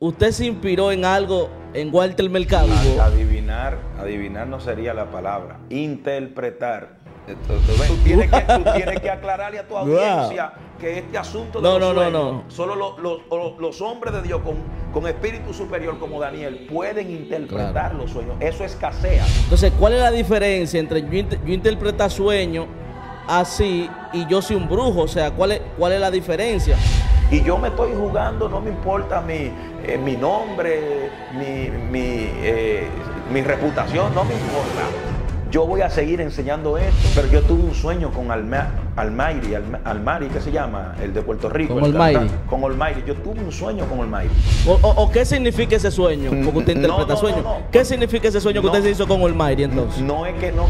¿usted se inspiró en algo en Walter Mercado? Adivinar, adivinar no sería la palabra. Interpretar. Tú tienes, que, tú tienes que aclararle a tu audiencia que este asunto de No, los no, no, sueños, no. solo los, los- los hombres de Dios con, con espíritu superior como Daniel pueden interpretar Claro. los sueños. Eso escasea. Entonces, ¿cuál es la diferencia entre yo, inter- yo interpretar sueño así y yo soy un brujo? O sea, ¿cuál es, cuál es la diferencia? Y yo me estoy jugando, no me importa mi, eh, mi nombre, mi, mi, eh, mi reputación, no me importa. Yo voy a seguir enseñando esto, pero yo tuve un sueño con Alma, Almairi, Alma- Almari, ¿qué se llama? El de Puerto Rico. Con Almairi. Con Almairi. Yo tuve un sueño con Almairi. O, o- o qué significa ese sueño? Porque usted No, interpreta no, sueño. no. ¿Qué significa ese sueño que usted se hizo con Almighty entonces? No es que no.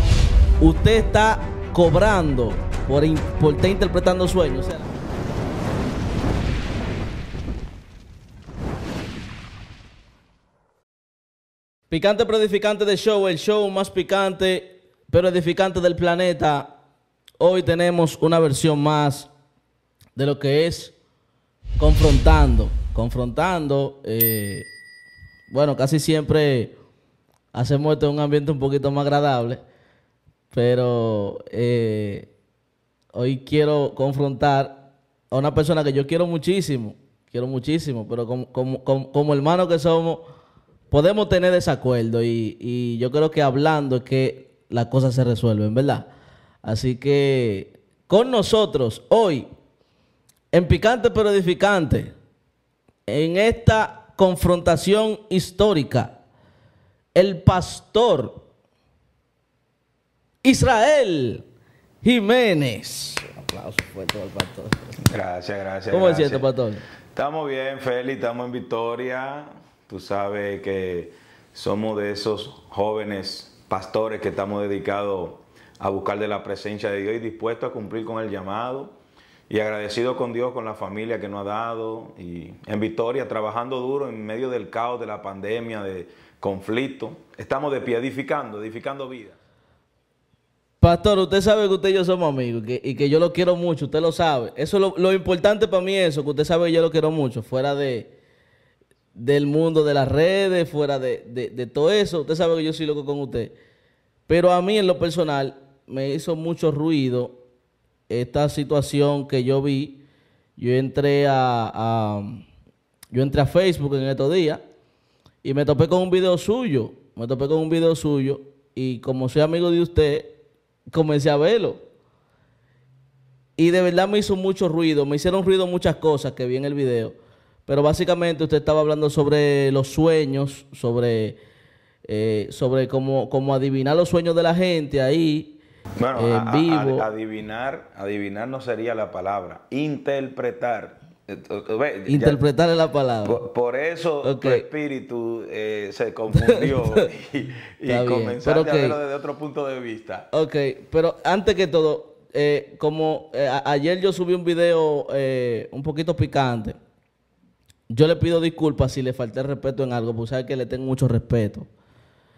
Usted está cobrando por, por estar interpretando sueños. o sea, Picante pero edificante de show, el show más picante pero edificante del planeta. Hoy tenemos una versión más de lo que es confrontando. Confrontando, eh, bueno, casi siempre hacemos esto en un ambiente un poquito más agradable, pero eh, hoy quiero confrontar a una persona que yo quiero muchísimo, quiero muchísimo, pero como, como, como, como hermanos que somos, podemos tener desacuerdo y, y yo creo que hablando es que las cosas se resuelven, ¿verdad? Así que con nosotros hoy, en Picante pero Edificante, en esta confrontación histórica, el pastor Israel Jiménez. Un aplauso fuerte al pastor. Gracias, gracias. ¿Cómo se siente, pastor? Estamos bien, Feli, estamos en Victoria. Tú sabes que somos de esos jóvenes pastores que estamos dedicados a buscar de la presencia de Dios y dispuestos a cumplir con el llamado. Y agradecido con Dios, con la familia que nos ha dado. Y en Victoria, trabajando duro en medio del caos de la pandemia, de conflicto. Estamos de pie, edificando, edificando vida. Pastor, usted sabe que usted y yo somos amigos y que yo lo quiero mucho, usted lo sabe. Eso es lo, lo importante para mí, eso, que usted sabe que yo lo quiero mucho, fuera de del mundo de las redes, fuera de, de- de todo eso. Usted sabe que yo soy loco con usted. Pero a mí, en lo personal, me hizo mucho ruido esta situación que yo vi. Yo entré a, a- yo entré a Facebook en estos días y me topé con un video suyo. Me topé con un video suyo y como soy amigo de usted, comencé a verlo. Y de verdad me hizo mucho ruido, me hicieron ruido muchas cosas que vi en el video. Pero básicamente usted estaba hablando sobre los sueños, sobre, eh, sobre cómo, cómo adivinar los sueños de la gente ahí, Bueno, a- vivo. a- adivinar, adivinar no sería la palabra. Interpretar. Eh, ve, ya- interpretarle la palabra. Por, por eso Ok. tu espíritu eh, se confundió y, y comenzaste pero a verlo desde otro punto de vista. Ok, pero antes que todo, eh, como a- ayer yo subí un video eh, un poquito picante, yo le pido disculpas si le falté el respeto en algo, porque sabe que le tengo mucho respeto.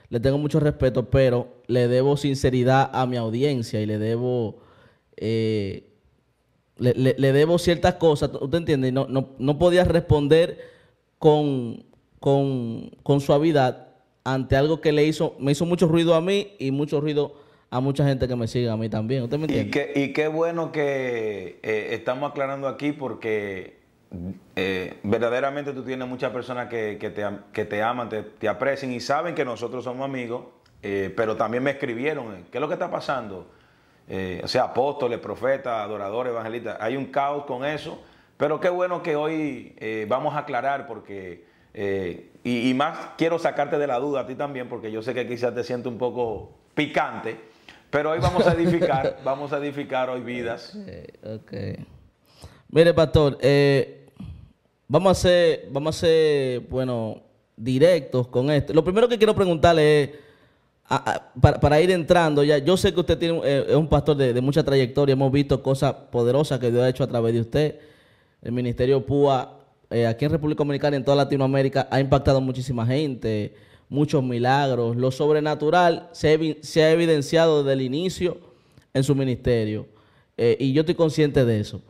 Le tengo mucho respeto, pero le debo sinceridad a mi audiencia y le debo eh, le, le- le debo ciertas cosas, ¿usted entiende? Y no, no, no podía responder con, con, con suavidad ante algo que le hizo, me hizo mucho ruido a mí y mucho ruido a mucha gente que me sigue a mí también. ¿Usted me Y entiende? qué, y qué bueno que eh, estamos aclarando aquí porque eh, verdaderamente tú tienes muchas personas que, que te, que te aman, te, te aprecian y saben que nosotros somos amigos, eh, pero también me escribieron, eh, ¿qué es lo que está pasando? Eh, o sea, apóstoles, profetas, adoradores, evangelistas, hay un caos con eso, pero qué bueno que hoy vamos a aclarar porque, y, y más quiero sacarte de la duda a ti también, porque yo sé que quizás te siento un poco picante, pero hoy vamos a edificar, vamos a edificar hoy vidas. Eh, ok. Mire, pastor, eh, vamos a ser, vamos a ser, bueno, directos con esto. Lo primero que quiero preguntarle es, a- a- para, para ir entrando, ya, yo sé que usted tiene, eh, es un pastor de, mucha trayectoria, hemos visto cosas poderosas que Dios ha hecho a través de usted. El Ministerio PUA, eh, aquí en República Dominicana y en toda Latinoamérica, ha impactado muchísima gente, muchos milagros. Lo sobrenatural se, ha evidenciado desde el inicio en su ministerio. Eh, y yo estoy consciente de eso.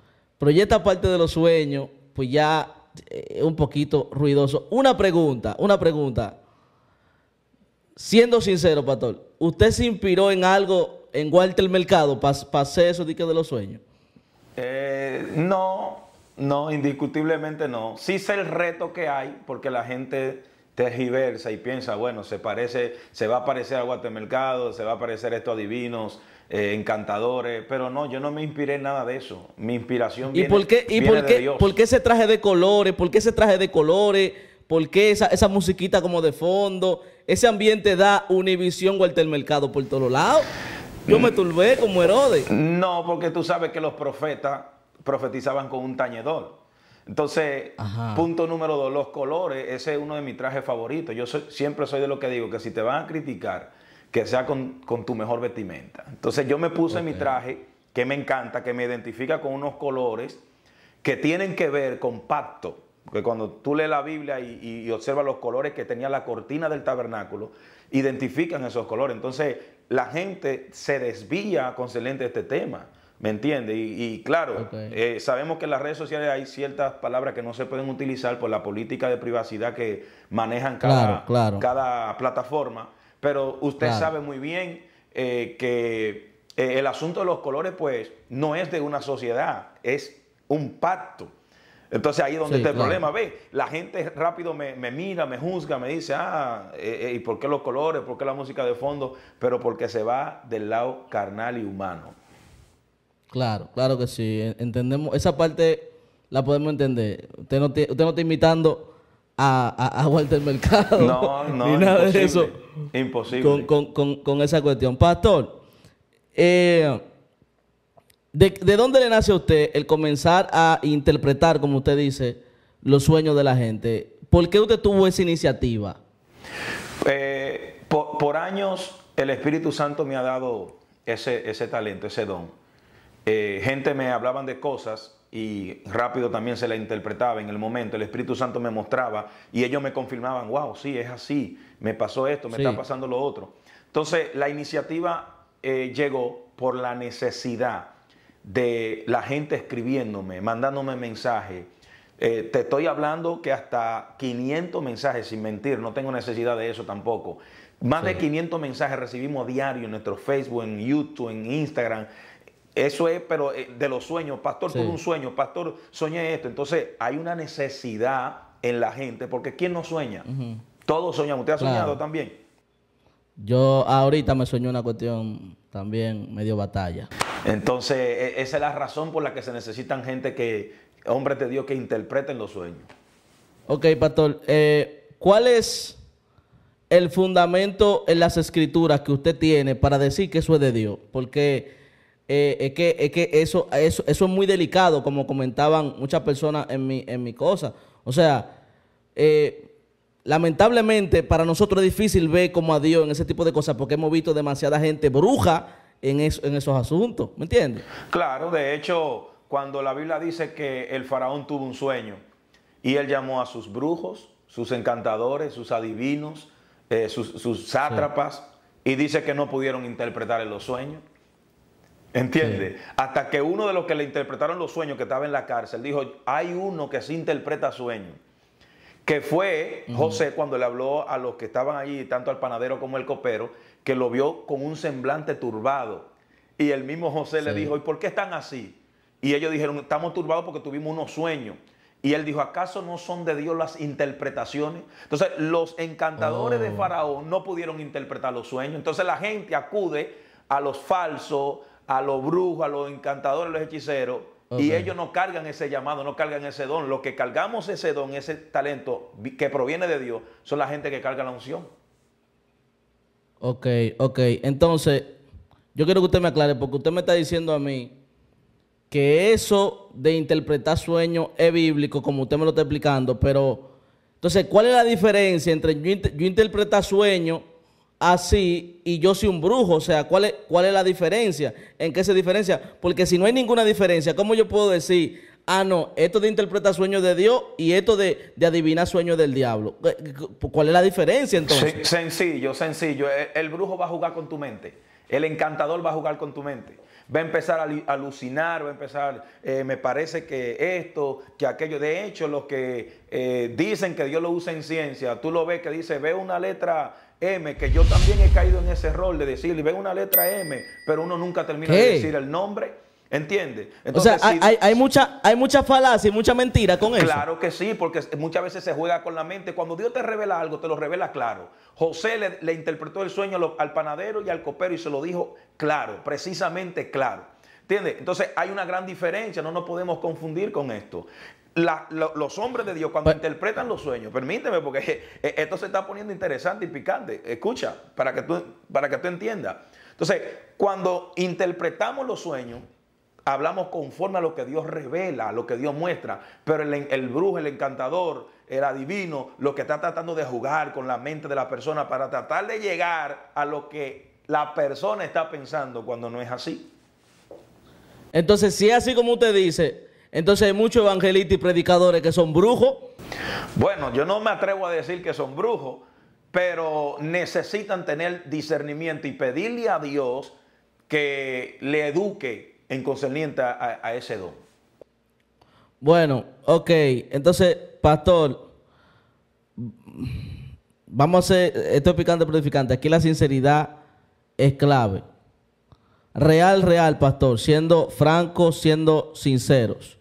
Esta parte de los sueños, pues ya eh, un poquito ruidoso. Una pregunta, una pregunta. Siendo sincero, Pastor, ¿usted se inspiró en algo en Walter Mercado para hacer eso de, de los sueños? Eh, no, no, indiscutiblemente no. Sí sé el reto que hay, porque la gente tergiversa y piensa, bueno, se parece, se va a parecer a Walter Mercado, se va a parecer esto a divinos, eh, encantadores, pero no, yo no me inspiré en nada de eso. Mi inspiración ¿Y por qué, y por qué, por qué ese traje de colores? ¿Por qué ese traje de colores? ¿Por qué esa, esa musiquita como de fondo? Ese ambiente da Univisión Mercado por todos lados. Yo me turbé como Herodes. No, porque tú sabes que los profetas profetizaban con un tañedor. Entonces, punto número dos, los colores, ese es uno de mis trajes favoritos. Yo siempre soy de lo que digo, que si te van a criticar, que sea con, tu mejor vestimenta. Entonces yo me puse mi traje, que me encanta, que me identifica con unos colores que tienen que ver con pacto. Porque cuando tú lees la Biblia y, y observas los colores que tenía la cortina del tabernáculo, identifican esos colores. Entonces la gente se desvía con excelente este tema. ¿Me entiende? Y, claro, eh, sabemos que en las redes sociales hay ciertas palabras que no se pueden utilizar por la política de privacidad que manejan cada, cada plataforma, pero usted sabe muy bien eh, que eh, el asunto de los colores, pues, no es de una sociedad, es un pacto. Entonces ahí es donde está el problema. Ve, la gente rápido me, mira, me juzga, me dice, ah, ¿y por qué los colores? ¿Por qué la música de fondo? Pero porque se va del lado carnal y humano. Claro, claro que sí. Entendemos, esa parte la podemos entender. Usted no, usted no está invitando a, a, Walter Mercado. No, no, ni nada imposible, de eso. Imposible. Con, esa cuestión. Pastor, eh, ¿de, dónde le nace a usted el comenzar a interpretar, como usted dice, los sueños de la gente? ¿Por qué usted tuvo esa iniciativa? Eh, por, años el Espíritu Santo me ha dado ese, ese talento, ese don. Eh, gente me hablaban de cosas y rápido también se la interpretaba en el momento. El Espíritu Santo me mostraba y ellos me confirmaban, wow, sí, es así, me pasó esto, me está pasando lo otro. Entonces, la iniciativa eh, llegó por la necesidad de la gente escribiéndome, mandándome mensajes. Eh, te estoy hablando que hasta 500 mensajes, sin mentir, no tengo necesidad de eso tampoco. Más de 500 mensajes recibimos diario en nuestro Facebook, en YouTube, en Instagram eso es, pero eh, de los sueños, pastor, tuve un sueño, pastor, soñé esto. Entonces, hay una necesidad en la gente, porque ¿quién no sueña? Todos soñamos. ¿Usted ha soñado también? Yo ahorita me soñé una cuestión también medio batalla. Entonces, e, esa es la razón por la que se necesitan gente que, hombres de Dios, que interpreten los sueños. Ok, pastor. Eh, ¿Cuál es el fundamento en las escrituras que usted tiene para decir que eso es de Dios? Porque eh, es, que, es que eso, eso, eso es muy delicado, como comentaban muchas personas en mi, en mi cosa. O sea, eh, lamentablemente para nosotros es difícil ver como a Dios en ese tipo de cosas porque hemos visto demasiada gente bruja en, en esos asuntos, ¿me entiendes? Claro, de hecho, cuando la Biblia dice que el faraón tuvo un sueño y él llamó a sus brujos, sus encantadores, sus adivinos, eh, sus, sátrapas, y dice que no pudieron interpretar los sueños. ¿Entiende? Hasta que uno de los que le interpretaron los sueños que estaba en la cárcel dijo, hay uno que sí interpreta sueños. Que fue José cuando le habló a los que estaban allí, tanto al panadero como al copero, que lo vio con un semblante turbado. Y el mismo José le dijo, ¿y por qué están así? Y ellos dijeron, estamos turbados porque tuvimos unos sueños. Y él dijo, ¿acaso no son de Dios las interpretaciones? Entonces, los encantadores de oh. Faraón no pudieron interpretar los sueños. Entonces, la gente acude a los falsos, a los brujos, a los encantadores, a los hechiceros, y ellos no cargan ese llamado, no cargan ese don. Lo que cargamos ese don, ese talento que proviene de Dios, son la gente que carga la unción. Ok, ok. Entonces, yo quiero que usted me aclare, porque usted me está diciendo a mí que eso de interpretar sueños es bíblico, como usted me lo está explicando, pero entonces, ¿cuál es la diferencia entre yo, interpretar sueños así y yo soy un brujo. O sea, ¿cuál es, ¿cuál es la diferencia? ¿En qué se diferencia? Porque si no hay ninguna diferencia, ¿cómo yo puedo decir, ah, no, esto de interpretar sueños de Dios y esto de, adivinar sueños del diablo? ¿Cuál es la diferencia entonces? Sencillo, sencillo. El, brujo va a jugar con tu mente. El encantador va a jugar con tu mente. Va a empezar a alucinar, va a empezar, eh, me parece que esto, que aquello. De hecho, los que eh, dicen que Dios lo usa en ciencia, tú lo ves que dice, ve una letra M, que yo también he caído en ese rol de decir, ve una letra M, pero uno nunca termina de decir el nombre. ¿Entiendes? o sea, hay, hay, mucha, hay mucha falacia y mucha mentira con eso. Claro que sí, porque muchas veces se juega con la mente. Cuando Dios te revela algo, te lo revela claro. José le, interpretó el sueño al panadero y al copero y se lo dijo claro, precisamente claro. ¿Entiendes? Entonces hay una gran diferencia, no nos podemos confundir con esto. Los hombres de Dios cuando interpretan los sueños, permíteme porque esto se está poniendo interesante y picante. Escucha, para que tú, para que tú entiendas. Entonces, cuando interpretamos los sueños, hablamos conforme a lo que Dios revela, a lo que Dios muestra, pero el, brujo, el encantador, el adivino, lo que está tratando de jugar con la mente de la persona para tratar de llegar a lo que la persona está pensando cuando no es así. Entonces, si es así como usted dice, entonces hay muchos evangelistas y predicadores que son brujos. Bueno, yo no me atrevo a decir que son brujos, pero necesitan tener discernimiento y pedirle a Dios que le eduque en concerniente a, ese don. Bueno, ok. Entonces, pastor, vamos a hacer, esto es picante pero edificante. Aquí la sinceridad es clave. Real, real, pastor, siendo francos, siendo sinceros.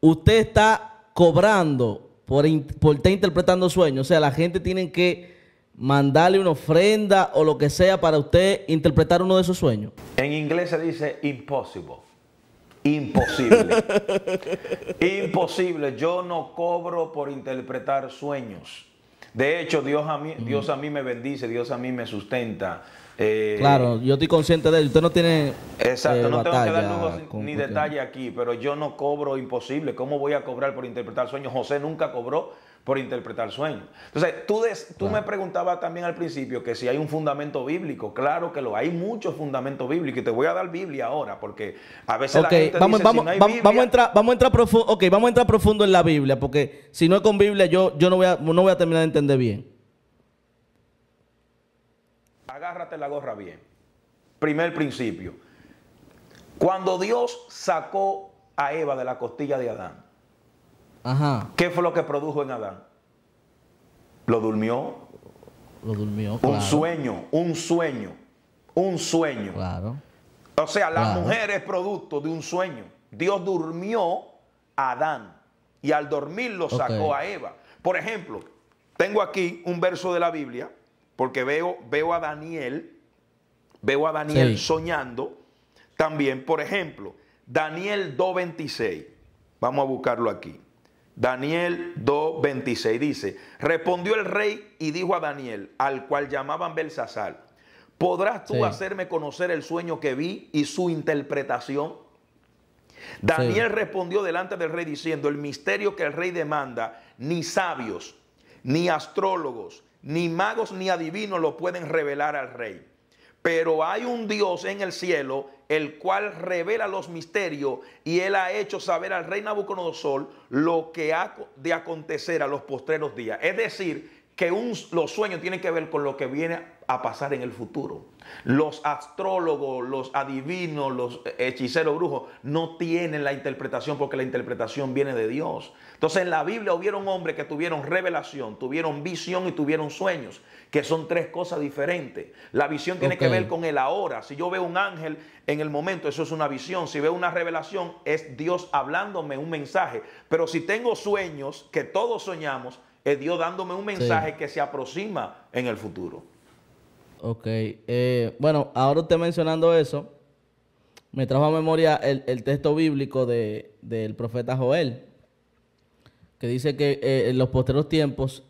Usted está cobrando por, por estar interpretando sueños. O sea, la gente tiene que mandarle una ofrenda o lo que sea para usted interpretar uno de esos sueños? En inglés se dice impossible. Imposible. Imposible. Yo no cobro por interpretar sueños. De hecho, Dios a mí, Dios a mí me bendice, Dios a mí me sustenta. Eh, claro, yo estoy consciente de eso. Usted no tiene. Exacto, no tengo que dar ni detalle aquí, pero yo no cobro imposible. ¿Cómo voy a cobrar por interpretar sueños? José nunca cobró por interpretar sueños. Entonces, tú, tú me preguntabas también al principio que si hay un fundamento bíblico. Claro que lo hay, muchos fundamentos bíblicos. Y te voy a dar Biblia ahora, porque a veces la gente vamos, dice, vamos, vamos, a entrar, vamos a entrar profundo, okay, vamos a entrar profundo en la Biblia, porque si no es con Biblia, yo, yo no, voy a, no voy a terminar de entender bien. Agárrate la gorra bien. Primer principio. Cuando Dios sacó a Eva de la costilla de Adán, ¿Qué fue lo que produjo en Adán? Lo durmió. Lo durmió. Un sueño, un sueño, un sueño. Claro. O sea, la mujer es producto de un sueño. Dios durmió a Adán y al dormir lo sacó a Eva. Por ejemplo, tengo aquí un verso de la Biblia, porque veo, veo a Daniel, veo a Daniel soñando. También, por ejemplo, Daniel 2.26. Vamos a buscarlo aquí. Daniel 2:26 dice, respondió el rey y dijo a Daniel, al cual llamaban Belsasar, ¿podrás tú hacerme conocer el sueño que vi y su interpretación? Daniel respondió delante del rey diciendo, el misterio que el rey demanda, ni sabios, ni astrólogos, ni magos, ni adivinos lo pueden revelar al rey. Pero hay un Dios en el cielo, el cual revela los misterios, y él ha hecho saber al rey Nabucodonosor lo que ha de acontecer a los postreros días. Es decir, que los sueños tienen que ver con lo que viene a pasar en el futuro. Los astrólogos, los adivinos, los hechiceros brujos no tienen la interpretación porque la interpretación viene de Dios. Entonces en la Biblia hubieron hombres que tuvieron revelación, tuvieron visión y tuvieron sueños, que son tres cosas diferentes. La visión tiene que ver con el ahora. Si yo veo un ángel en el momento, eso es una visión. Si veo una revelación, es Dios hablándome un mensaje. Pero si tengo sueños, que todos soñamos, es Dios dándome un mensaje que se aproxima en el futuro. Ok. Eh, bueno, ahora usted mencionando eso, me trajo a memoria el, texto bíblico del profeta Joel que dice que eh, en los posteros tiempos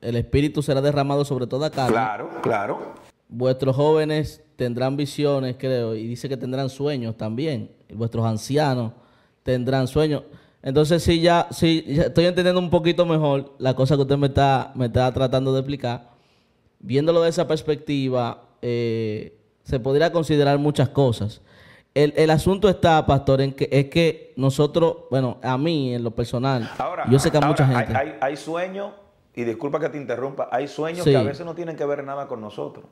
el Espíritu será derramado sobre toda carne. Claro, claro. Vuestros jóvenes tendrán visiones, creo, y dice que tendrán sueños también. vuestros ancianos tendrán sueños. Entonces, sí, ya, sí, estoy entendiendo un poquito mejor la cosa que usted me está, me está tratando de explicar. Viéndolo de esa perspectiva, eh, se podría considerar muchas cosas el, asunto está, pastor, en que es que nosotros, bueno, a mí en lo personal, yo sé que a mucha gente. Hay, sueños, y disculpa que te interrumpa, hay sueños que a veces no tienen que ver nada con nosotros,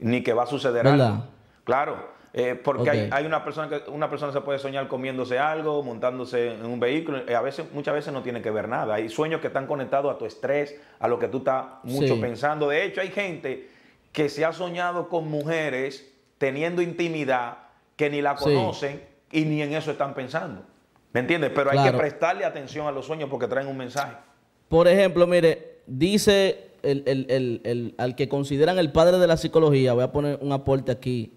ni que va a suceder algo. Claro, eh, porque hay, hay, una persona que una persona se puede soñar comiéndose algo, montándose en un vehículo, y a veces, muchas veces no tiene que ver nada. Hay sueños que están conectados a tu estrés, a lo que tú estás mucho pensando. De hecho, hay gente que se ha soñado con mujeres teniendo intimidad que ni la conocen y ni en eso están pensando. ¿Me entiendes? Pero hay que prestarle atención a los sueños porque traen un mensaje. Por ejemplo, mire, dice el, al que consideran el padre de la psicología, voy a poner un aporte aquí,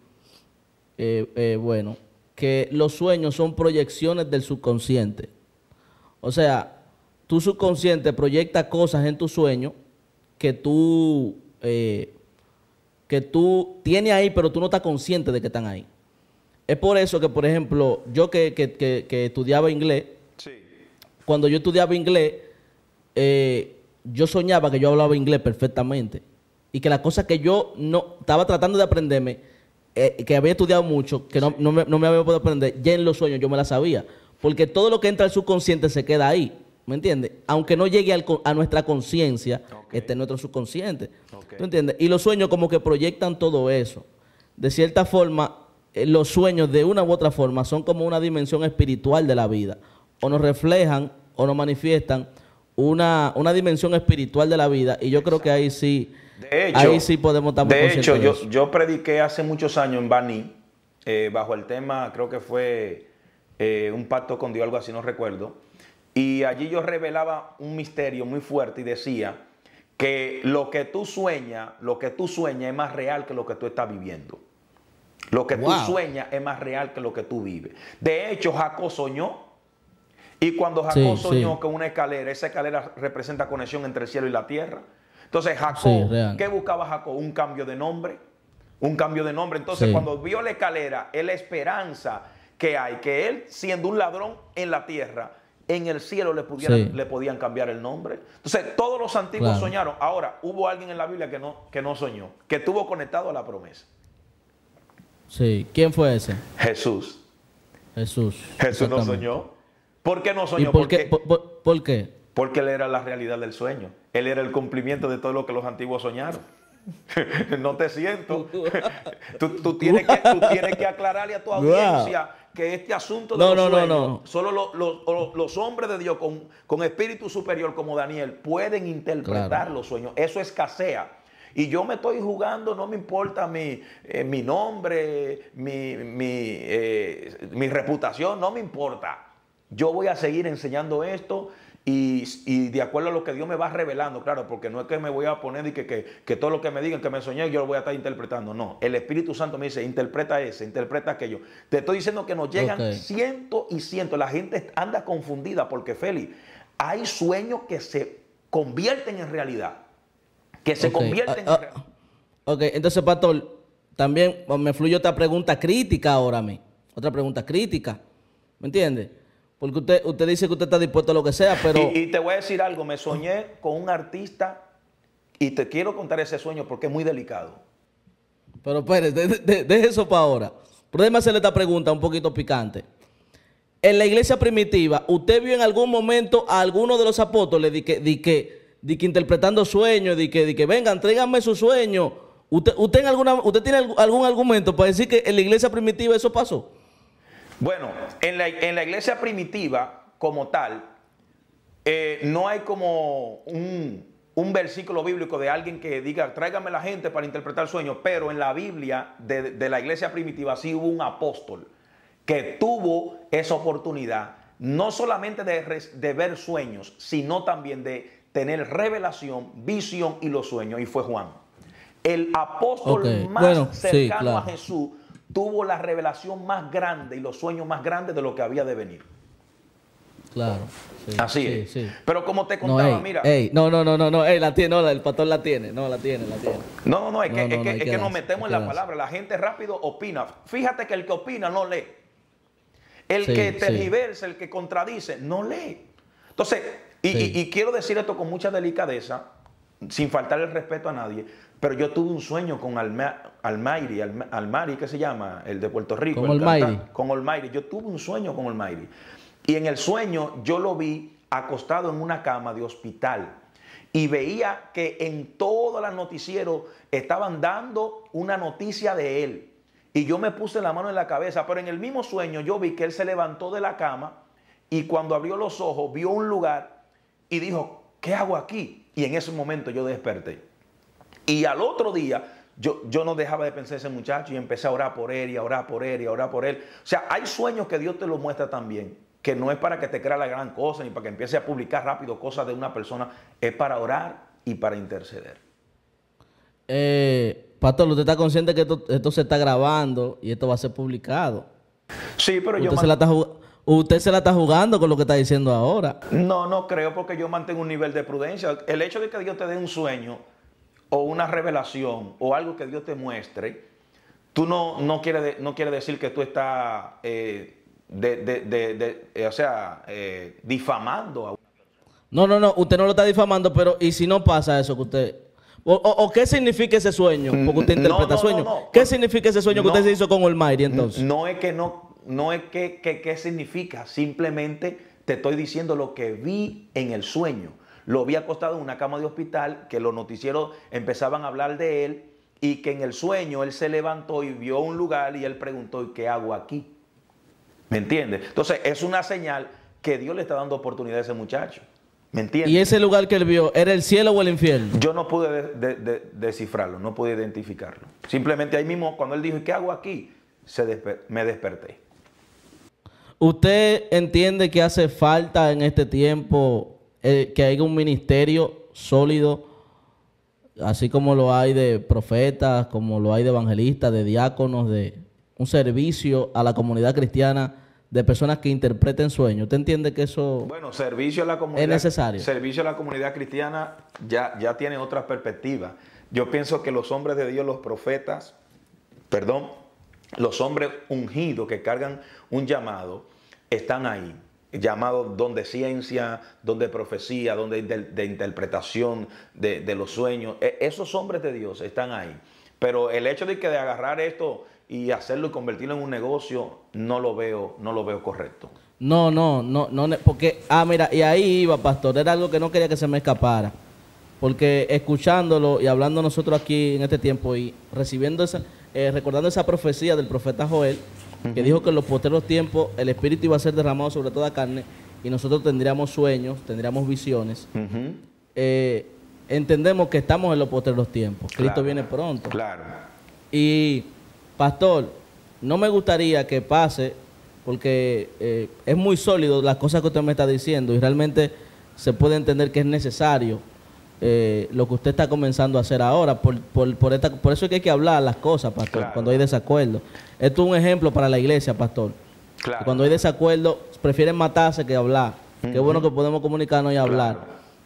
eh, eh, bueno, que los sueños son proyecciones del subconsciente. O sea, tu subconsciente proyecta cosas en tu sueño que tú, eh, que tú tienes ahí, pero tú no estás consciente de que están ahí. Es por eso que, por ejemplo, yo que, estudiaba inglés, cuando yo estudiaba inglés, yo soñaba que yo hablaba inglés perfectamente y que la cosa que yo no estaba tratando de aprenderme, eh, que había estudiado mucho, que no, me, había podido aprender, ya en los sueños yo me la sabía. Porque todo lo que entra al subconsciente se queda ahí, ¿me entiendes? Aunque no llegue a nuestra conciencia, este es nuestro subconsciente. ¿Tú entiendes? Y los sueños como que proyectan todo eso. De cierta forma, eh, los sueños de una u otra forma son como una dimensión espiritual de la vida. O nos reflejan o nos manifiestan una, una dimensión espiritual de la vida y yo creo que ahí sí, ahí sí podemos estar De hecho, yo, yo prediqué hace muchos años en Bani, eh, bajo el tema, creo que fue eh, un pacto con Dios, algo así, no recuerdo. Y allí yo revelaba un misterio muy fuerte y decía que lo que tú sueñas, lo que tú sueñas es más real que lo que tú estás viviendo. Lo que tú sueñas es más real que lo que tú vives. De hecho, Jacob soñó y cuando Jacob soñó con una escalera, esa escalera representa conexión entre el cielo y la tierra. Entonces Jacob, ¿qué buscaba Jacob? Un cambio de nombre. Un cambio de nombre. Entonces cuando vio la escalera, es la esperanza que hay, que él siendo un ladrón en la tierra, en el cielo le, le podían cambiar el nombre. Entonces todos los antiguos soñaron. Ahora, hubo alguien en la Biblia que no, que no soñó, que estuvo conectado a la promesa. Sí, ¿quién fue ese? Jesús. Jesús. Jesús no soñó. ¿Por qué no soñó? por, qué, por, qué? Porque él era la realidad del sueño. Él era el cumplimiento de todo lo que los antiguos soñaron. no te siento. tú, tienes que, tienes que, aclararle a tu audiencia que este asunto de los sueños, solo los, hombres de Dios con, con, espíritu superior como Daniel pueden interpretar los sueños. Eso escasea. Y yo me estoy jugando, no me importa mi, eh, mi nombre, mi, mi, eh, mi reputación, no me importa. Yo voy a seguir enseñando esto y, de acuerdo a lo que Dios me va revelando, claro, porque no es que me voy a poner y que, que, todo lo que me digan que me soñé, yo lo voy a estar interpretando. No, el Espíritu Santo me dice, interpreta ese, interpreta aquello. Te estoy diciendo que nos llegan cientos y cientos. La gente anda confundida porque, Félix, hay sueños que se convierten en realidad. Que se convierten ah, en realidad. Ah, ok, entonces, Pastor, también me fluye otra pregunta crítica ahora a mí. Otra pregunta crítica. ¿Me entiendes? Porque usted, usted dice que usted está dispuesto a lo que sea, pero... Y, te voy a decir algo, me soñé con un artista y te quiero contar ese sueño porque es muy delicado. Pero espere, deje eso para ahora. Pero déjeme hacerle esta pregunta un poquito picante. En la iglesia primitiva, ¿usted vio en algún momento a alguno de los apóstoles de que, de que, de que interpretando sueños, de que, de que vengan, tráiganme su sueño? ¿Usted, usted, en alguna, ¿Usted tiene algún argumento para decir que en la iglesia primitiva eso pasó? Bueno, en la, iglesia primitiva, como tal, eh, no hay como un, versículo bíblico de alguien que diga, tráigame la gente para interpretar sueños, pero en la Biblia de, la iglesia primitiva sí hubo un apóstol que tuvo esa oportunidad, no solamente de, ver sueños, sino también de tener revelación, visión y los sueños, y fue Juan. El apóstol más cercano a Jesús tuvo la revelación más grande y los sueños más grandes de lo que había de venir. Claro. Así es. Pero como te contaba, mira. no, no, no, no, no, la tiene, no, el pastor la tiene, no, la tiene, la tiene. No, no, es que, es que, nos metemos en la palabra. La gente rápido opina. Fíjate que el que opina no lee. El que tergiversa, el que contradice, no lee. Entonces, y quiero decir esto con mucha delicadeza, sin faltar el respeto a nadie. Pero yo tuve un sueño con Almairi, Almari, ¿qué se llama? El de Puerto Rico. Con Almairi. Con Almairi. Yo tuve un sueño con Almairi. Y en el sueño yo lo vi acostado en una cama de hospital. Y veía que en todos los noticieros estaban dando una noticia de él. Y yo me puse la mano en la cabeza, pero en el mismo sueño yo vi que él se levantó de la cama y cuando abrió los ojos vio un lugar y dijo, ¿qué hago aquí? Y en ese momento yo desperté. Y al otro día yo, yo no dejaba de pensar ese muchacho y empecé a orar por él y a orar por él y a orar por él. O sea, hay sueños que Dios te los muestra también, que no es para que te crea la gran cosa ni para que empiece a publicar rápido cosas de una persona, es para orar y para interceder. Eh, Pastor, usted está consciente que esto, se está grabando y esto va a ser publicado. Sí, pero yo... Se la está usted se la está jugando con lo que está diciendo ahora. No, no creo porque yo mantengo un nivel de prudencia. El hecho de que Dios te dé un sueño o una revelación o algo que Dios te muestre, tú no, no quiere, no quiere decir que tú estás, eh, de, eh, o sea, eh, difamando a una persona. No, no, no, usted no lo está difamando, pero ¿y si no pasa eso que usted... O, qué significa ese sueño? Porque usted interpreta sueño. ¿Qué significa ese sueño que usted se hizo con Olmairi entonces? No es que no, no es que, qué significa, simplemente te estoy diciendo lo que vi en el sueño. Lo vi acostado en una cama de hospital, que los noticieros empezaban a hablar de él y que en el sueño él se levantó y vio un lugar y él preguntó, ¿y qué hago aquí? ¿Me entiendes? Entonces es una señal que Dios le está dando oportunidad a ese muchacho. ¿Me entiendes? ¿Y ese lugar que él vio era el cielo o el infierno? Yo no pude descifrarlo, no pude identificarlo. Simplemente ahí mismo, cuando él dijo, ¿y qué hago aquí? Se me desperté. ¿Usted entiende que hace falta en este tiempo eh, que haya un ministerio sólido, así como lo hay de profetas, como lo hay de evangelistas, de diáconos, de un servicio a la comunidad cristiana de personas que interpreten sueños. ¿Usted entiende que eso bueno, servicio a la comunidad, es necesario? Servicio a la comunidad cristiana ya, ya tiene otra perspectiva. Yo pienso que los hombres de Dios, los profetas, perdón, los hombres ungidos que cargan un llamado, están ahí llamado don de ciencia, don de profecía, don de, interpretación de, los sueños. E, esos hombres de Dios están ahí. Pero el hecho de que de agarrar esto y hacerlo y convertirlo en un negocio, no lo veo, no lo veo correcto. No, no, no, no, porque, ah, mira, y ahí iba, pastor, era algo que no quería que se me escapara. Porque escuchándolo y hablando nosotros aquí en este tiempo y recibiendo esa, eh, recordando esa profecía del profeta Joel, que dijo que en los posteros tiempos el Espíritu iba a ser derramado sobre toda carne y nosotros tendríamos sueños, tendríamos visiones. Eh, entendemos que estamos en los posteros tiempos. Cristo viene pronto. Claro. Y, pastor, no me gustaría que pase, porque eh, es muy sólido las cosas que usted me está diciendo y realmente se puede entender que es necesario eh, lo que usted está comenzando a hacer ahora. Por, por, por, esta, por eso es que hay que hablar las cosas, pastor, cuando hay desacuerdo. Esto es un ejemplo para la iglesia, pastor. Cuando hay desacuerdo, prefieren matarse que hablar. Qué bueno que podemos comunicarnos y hablar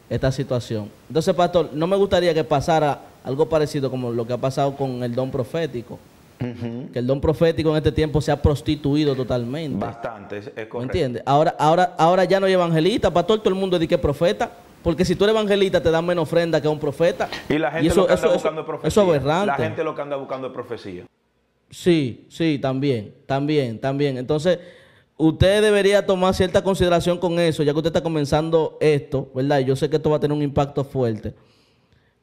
esta situación. Entonces, pastor, no me gustaría que pasara algo parecido como lo que ha pasado con el don profético. Que el don profético en este tiempo se ha prostituido totalmente. Bastante, es correcto. ¿Me entiendes? Ahora, ahora, ahora ya no hay evangelista, pastor, todo el mundo dice que profeta. Porque si tú eres evangelista te dan menos ofrenda que a un profeta. Y la gente lo que anda buscando es profecía. Eso es aberrante. La gente lo que anda buscando es profecía. Sí, sí, también, también, también. Entonces, usted debería tomar cierta consideración con eso, ya que usted está comenzando esto, ¿verdad? Y yo sé que esto va a tener un impacto fuerte.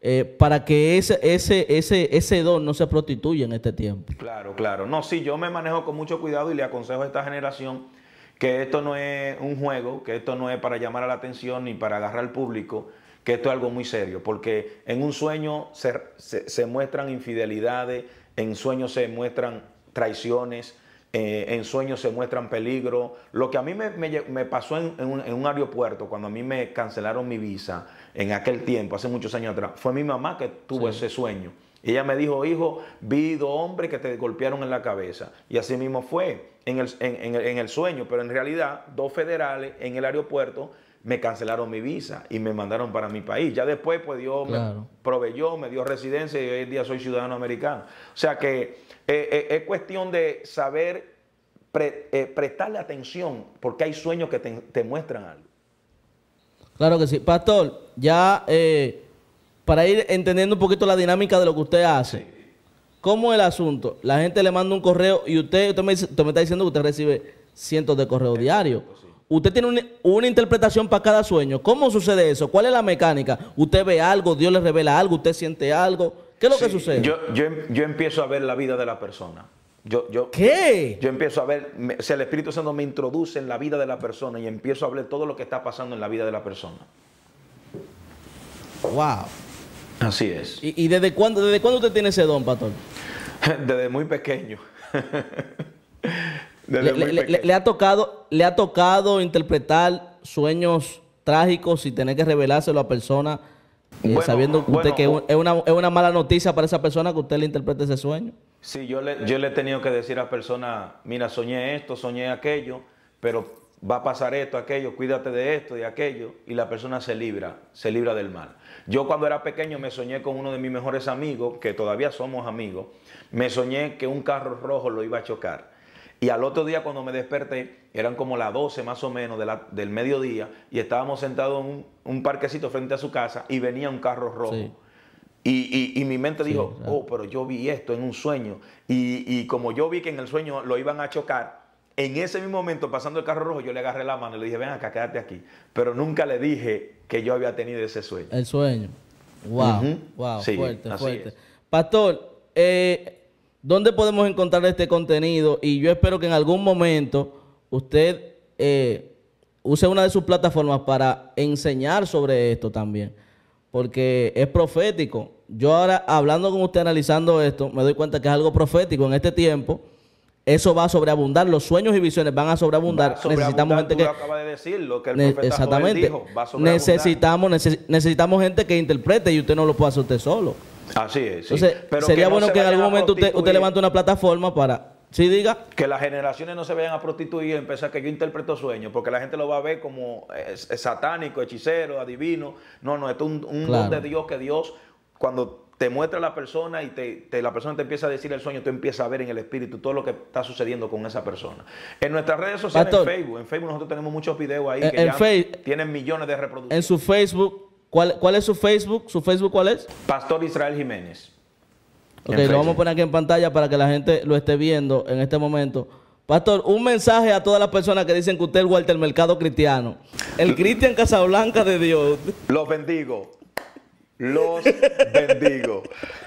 Eh, para que ese, ese, ese, ese don no se prostituya en este tiempo. Claro, claro. No, sí, yo me manejo con mucho cuidado y le aconsejo a esta generación que esto no es un juego, que esto no es para llamar a la atención ni para agarrar al público, que esto es algo muy serio, porque en un sueño se, muestran infidelidades, en sueños se muestran traiciones, eh, en sueños se muestran peligros. Lo que a mí me, pasó en, un, aeropuerto, cuando a mí me cancelaron mi visa en aquel tiempo, hace muchos años atrás, fue mi mamá que tuvo ese sueño. Y ella me dijo, hijo, vi dos hombres que te golpearon en la cabeza. Y así mismo fue en el, en, el, sueño, pero en realidad dos federales en el aeropuerto me cancelaron mi visa y me mandaron para mi país. Ya después, pues Dios me proveyó, me dio residencia y hoy en día soy ciudadano americano. O sea que eh, eh, es cuestión de saber eh, prestarle atención porque hay sueños que te, muestran algo. Claro que sí. Pastor, ya para ir entendiendo un poquito la dinámica de lo que usted hace. ¿Cómo es el asunto? La gente le manda un correo y usted, usted me, está diciendo que usted recibe cientos de correos diarios. Usted tiene una, interpretación para cada sueño. ¿Cómo sucede eso? ¿Cuál es la mecánica? ¿Usted ve algo? ¿Dios le revela algo? ¿Usted siente algo? ¿Qué es lo que sucede? Yo, yo, yo, empiezo a ver la vida de la persona. Yo, yo, ¿Qué? Yo empiezo a ver, me- sea, el Espíritu Santo me introduce en la vida de la persona y empiezo a ver todo lo que está pasando en la vida de la persona. Wow. Así es. ¿Y, y desde cuándo, desde cuándo usted tiene ese don, pastor? Desde muy pequeño. Desde Le, muy le- le- pequeño. le ha tocado, le ha tocado interpretar sueños trágicos y tener que revelárselo a personas eh, Bueno, sabiendo usted bueno, que es una, es una mala noticia para esa persona que usted le interprete ese sueño. Sí, yo le, yo le he tenido que decir a personas, mira, soñé esto, soñé aquello, pero va a pasar esto, aquello, cuídate de esto, de aquello, y la persona se libra, se libra del mal. Yo cuando era pequeño me soñé con uno de mis mejores amigos, que todavía somos amigos, me soñé que un carro rojo lo iba a chocar. Y al otro día cuando me desperté, eran como las 12 más o menos de la- del mediodía, y estábamos sentados en un, un parquecito frente a su casa y venía un carro rojo. Sí. Y, y- y mi mente dijo, claro. oh, pero yo vi esto en un sueño. Y, y como yo vi que en el sueño lo iban a chocar, en ese mismo momento, pasando el carro rojo, yo le agarré la mano y le dije, ven acá, quédate aquí. Pero nunca le dije que yo había tenido ese sueño. El sueño. Wow, wow, Sí, fuerte, fuerte. es. Pastor, eh, ¿dónde podemos encontrar este contenido? Y yo espero que en algún momento usted eh, use una de sus plataformas para enseñar sobre esto también, porque es profético. Yo ahora, hablando con usted, analizando esto, me doy cuenta que es algo profético en este tiempo. Eso va a sobreabundar, los sueños y visiones van a sobreabundar. Va a sobreabundar, Necesitamos gente que, de el Joel Exactamente. dijo, va a necesitamos, neces- necesitamos gente que interprete y usted no lo puede hacer usted solo. Así es, sí. Entonces, Pero sería no bueno se que en algún momento usted, usted levante una plataforma para... Sí, diga. que las generaciones no se vayan a prostituir y empezar que yo interpreto sueños, porque la gente lo va a ver como eh, es- es satánico, hechicero, adivino. No, no, esto es un, un Claro. don de Dios que Dios, cuando te muestra a la persona y te, te- la persona te empieza a decir el sueño, tú empiezas a ver en el espíritu todo lo que está sucediendo con esa persona. En nuestras redes sociales, Pastor. en Facebook, en Facebook nosotros tenemos muchos videos ahí En- que en ya tienen millones de En reproducciones. su Facebook, ¿cuál, ¿cuál es su Facebook? ¿Su Facebook cuál es? Pastor Israel Jiménez. Ok, En lo vamos a poner aquí en pantalla para que la gente lo esté viendo en este momento. Pastor, un mensaje a todas las personas que dicen que usted es Walter Mercado cristiano. El Cristian Casablanca de Dios. Los bendigo. Los bendigo.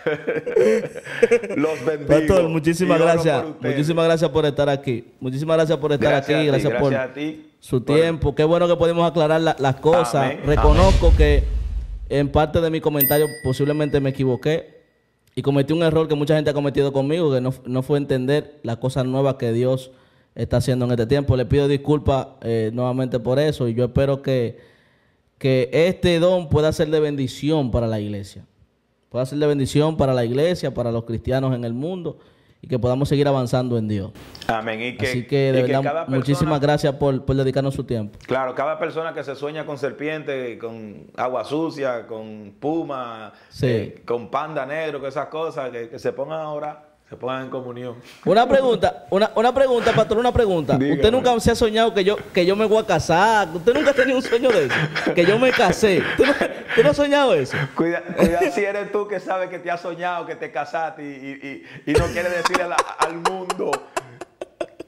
Los bendigo. Pastor, muchísimas gracias. Muchísimas gracias por estar aquí. Muchísimas gracias por estar Gracias a aquí. ti, gracias, por gracias a ti su tiempo. Qué bueno que podemos aclarar la- las cosas. Amén, Reconozco que en parte de mi comentario posiblemente me equivoqué y cometí un error que mucha gente ha cometido conmigo, que no, no fue entender las cosas nuevas que Dios está haciendo en este tiempo. Le pido disculpas eh, nuevamente por eso y yo espero que, que este don pueda ser de bendición para la iglesia. Pueda ser de bendición para la iglesia, para los cristianos en el mundo y que podamos seguir avanzando en Dios. Amén. Y que, Así que de verdad, persona- muchísimas gracias por, por dedicarnos su tiempo. Claro, cada persona que se sueña con serpiente, con agua sucia, con puma, Sí. eh, con panda negro, con esas cosas, que, que se pongan ahora, se pongan en comunión. Una pregunta, una, una pregunta, pastor, una pregunta. Dígame. Usted nunca se ha soñado que yo, que yo me voy a casar. Usted nunca ha tenido un sueño de eso. Que yo me casé. ¿Usted no, usted no ha soñado eso? Cuida, cuida si eres tú que sabes que te has soñado, que te casaste y, y- y- y no quieres la- al mundo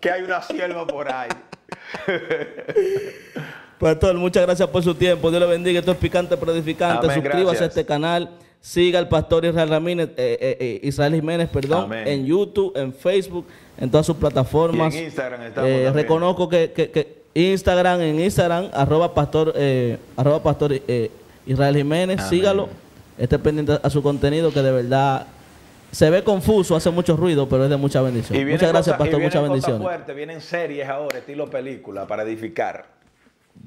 que hay una sierva por ahí. Pastor, muchas gracias por su tiempo. Dios le bendiga. Esto es Picante pero Edificante. Amén, Suscríbase gracias. a este canal. Siga al pastor Israel Ramírez, eh, eh, eh, Israel Jiménez, perdón, Amén. en YouTube, en Facebook, en todas sus plataformas. Y en Instagram estamos reconozco que, que- que Instagram, en Instagram, arroba pastor, eh, arroba pastor Israel Jiménez, Amén. sígalo. Esté pendiente a su contenido que de verdad se ve confuso, hace mucho ruido, pero es de mucha bendición. Muchas gracias, pastor. Muchas bendiciones. fuertes, vienen series ahora, estilo película, para edificar.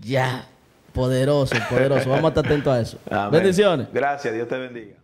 Ya, poderoso, poderoso. Vamos a estar atentos a eso. Amén. Bendiciones. Gracias, Dios te bendiga.